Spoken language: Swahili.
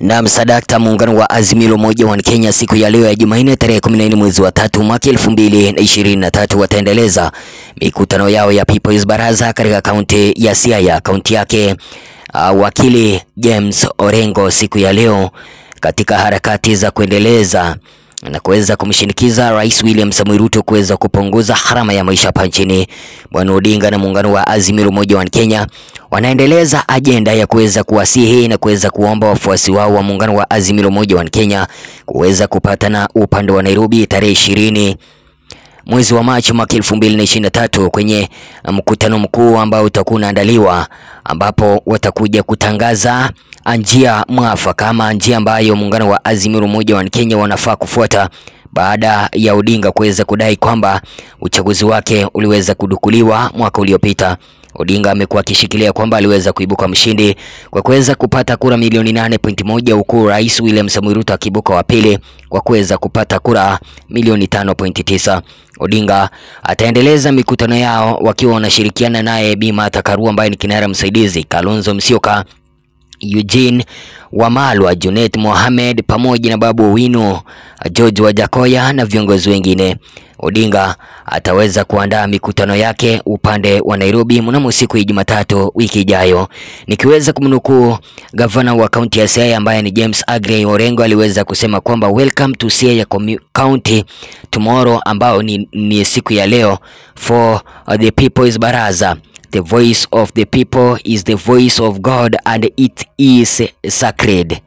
Na msadakta muungano wa Azimio moja Umoja wa Kenya siku ya leo ya Jumanne tarehe 14 mwezi wa tatu mwaka 2023 wataendeleza mikutano yao ya People's Baraza katika kaunti ya Siaya, kaunti yake uh, wakili James Orengo siku ya leo katika harakati za kuendeleza na kuweza kumshinikiza Rais William Samoei Ruto kuweza kupunguza gharama ya maisha hapa nchini. Bwana Odinga na muungano wa Azimio moja Umoja wa Kenya wanaendeleza ajenda ya kuweza kuwasihi na kuweza kuomba wafuasi wao wa muungano wa Azimio la Umoja wa Kenya kuweza kupatana upande wa Nairobi tarehe ishirini mwezi wa Machi mwaka 2023 kwenye mkutano mkuu ambao utakuwa unaandaliwa ambapo watakuja kutangaza njia mwafaka ama njia ambayo muungano wa Azimio la Umoja wa Kenya wanafaa kufuata baada ya Odinga kuweza kudai kwamba uchaguzi wake uliweza kudukuliwa mwaka uliopita. Odinga amekuwa akishikilia kwamba aliweza kuibuka mshindi kwa kuweza kupata kura milioni 8.1 huku Rais William Samoei Ruto akibuka wa pili kwa kuweza kupata kura milioni 5.9. Odinga ataendeleza mikutano yao wakiwa wanashirikiana naye Bi Martha Karua ambaye ni kinara msaidizi, Kalonzo Musyoka, Eugene Wamalwa, Junet Mohamed pamoja na Babu Owino, George Wajakoya na viongozi wengine. Odinga ataweza kuandaa mikutano yake upande wa Nairobi mnamo siku ya Jumatatu wiki ijayo. Nikiweza kumnukuu gavana wa kaunti ya Siaya ambaye ni James Agrey Orengo aliweza kusema kwamba welcome to Siaya County tomorrow, ambao ni, ni siku ya leo for the people's baraza The voice of the people is the voice of God and it is sacred.